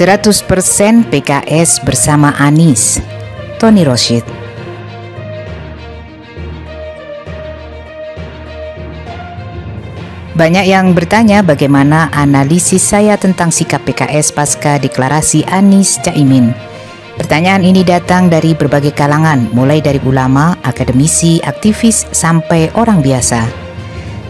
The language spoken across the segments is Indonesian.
100% PKS bersama Anies. Tony Roshid. Banyak yang bertanya bagaimana analisis saya tentang sikap PKS pasca deklarasi Anies Caimin. Pertanyaan ini datang dari berbagai kalangan, mulai dari ulama, akademisi, aktivis, sampai orang biasa.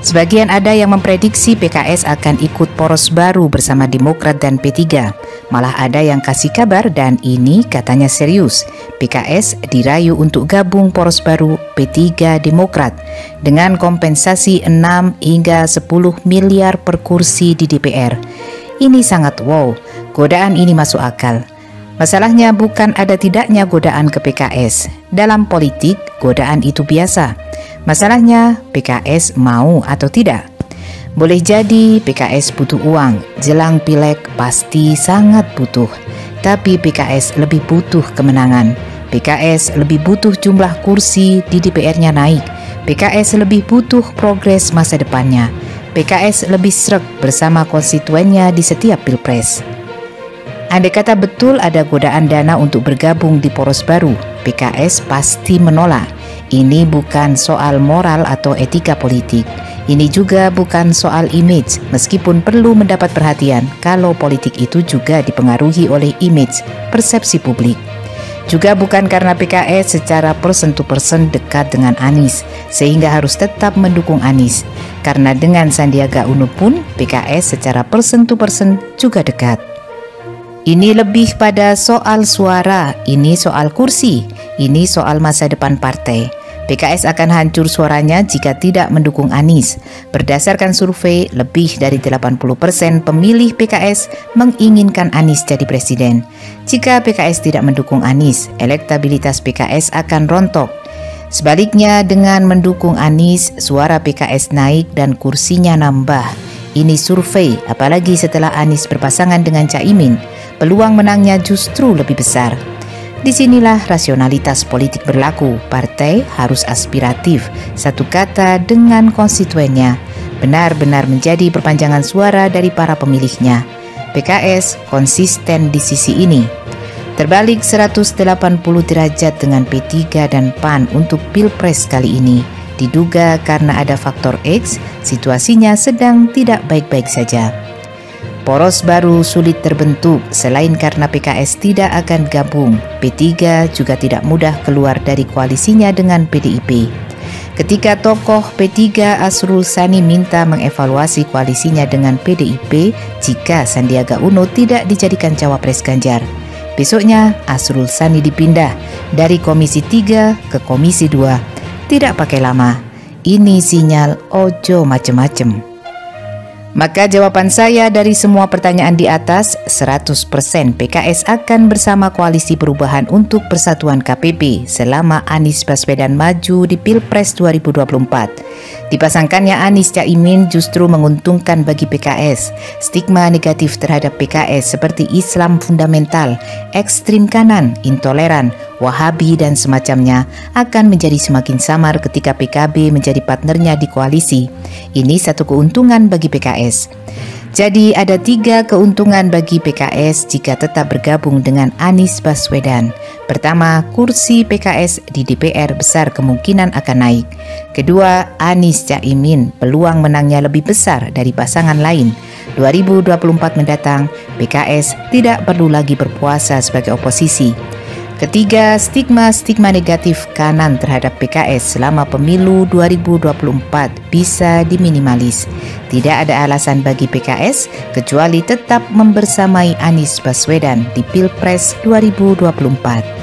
Sebagian ada yang memprediksi PKS akan ikut poros baru bersama Demokrat dan P3. Malah ada yang kasih kabar dan ini katanya serius. PKS dirayu untuk gabung poros baru P3 Demokrat dengan kompensasi 6 hingga 10 miliar per kursi di DPR. Ini sangat wow, godaan ini masuk akal. Masalahnya bukan ada tidaknya godaan ke PKS. Dalam politik, godaan itu biasa. Masalahnya PKS mau atau tidak? Boleh jadi PKS butuh uang, jelang pileg pasti sangat butuh. Tapi PKS lebih butuh kemenangan. PKS lebih butuh jumlah kursi di DPR-nya naik. PKS lebih butuh progres masa depannya. PKS lebih srek bersama konstituennya di setiap pilpres. Andai kata betul ada godaan dana untuk bergabung di poros baru, PKS pasti menolak. Ini bukan soal moral atau etika politik. Ini juga bukan soal image, meskipun perlu mendapat perhatian kalau politik itu juga dipengaruhi oleh image, persepsi publik. Juga bukan karena PKS secara persen to persen dekat dengan Anies, sehingga harus tetap mendukung Anies. Karena dengan Sandiaga Uno pun, PKS secara persen to persen juga dekat. Ini lebih pada soal suara, ini soal kursi, ini soal masa depan partai. PKS akan hancur suaranya jika tidak mendukung Anies. Berdasarkan survei, lebih dari 80% pemilih PKS menginginkan Anies jadi presiden. Jika PKS tidak mendukung Anies, elektabilitas PKS akan rontok. Sebaliknya, dengan mendukung Anies, suara PKS naik dan kursinya nambah. Ini survei, apalagi setelah Anies berpasangan dengan Caimin, peluang menangnya justru lebih besar. Di sinilah rasionalitas politik berlaku. Partai harus aspiratif, satu kata dengan konstituennya, benar-benar menjadi perpanjangan suara dari para pemilihnya. PKS konsisten di sisi ini. Terbalik 180 derajat dengan P3 dan PAN untuk Pilpres kali ini. Diduga karena ada faktor X, situasinya sedang tidak baik-baik saja. Poros baru sulit terbentuk selain karena PKS tidak akan gabung. P3 juga tidak mudah keluar dari koalisinya dengan PDIP. Ketika tokoh P3 Asrul Sani minta mengevaluasi koalisinya dengan PDIP jika Sandiaga Uno tidak dijadikan cawapres Ganjar. Besoknya Asrul Sani dipindah dari Komisi 3 ke Komisi 2. Tidak pakai lama. Ini sinyal ojo macem-macem. Maka jawaban saya dari semua pertanyaan di atas, 100% PKS akan bersama koalisi perubahan untuk persatuan KPP selama Anies Baswedan maju di Pilpres 2024. Dipasangkannya Anies Caimin justru menguntungkan bagi PKS. Stigma negatif terhadap PKS seperti Islam fundamental, ekstrim kanan, intoleran, Wahabi dan semacamnya akan menjadi semakin samar ketika PKB menjadi partnernya di koalisi. Ini satu keuntungan bagi PKS. Jadi ada tiga keuntungan bagi PKS jika tetap bergabung dengan Anies Baswedan. Pertama, kursi PKS di DPR besar kemungkinan akan naik. Kedua, Anies Caimin peluang menangnya lebih besar dari pasangan lain. 2024 mendatang, PKS tidak perlu lagi berpuasa sebagai oposisi. Ketiga, stigma-stigma negatif kanan terhadap PKS selama pemilu 2024 bisa diminimalis. Tidak ada alasan bagi PKS kecuali tetap membersamai Anies Baswedan di Pilpres 2024.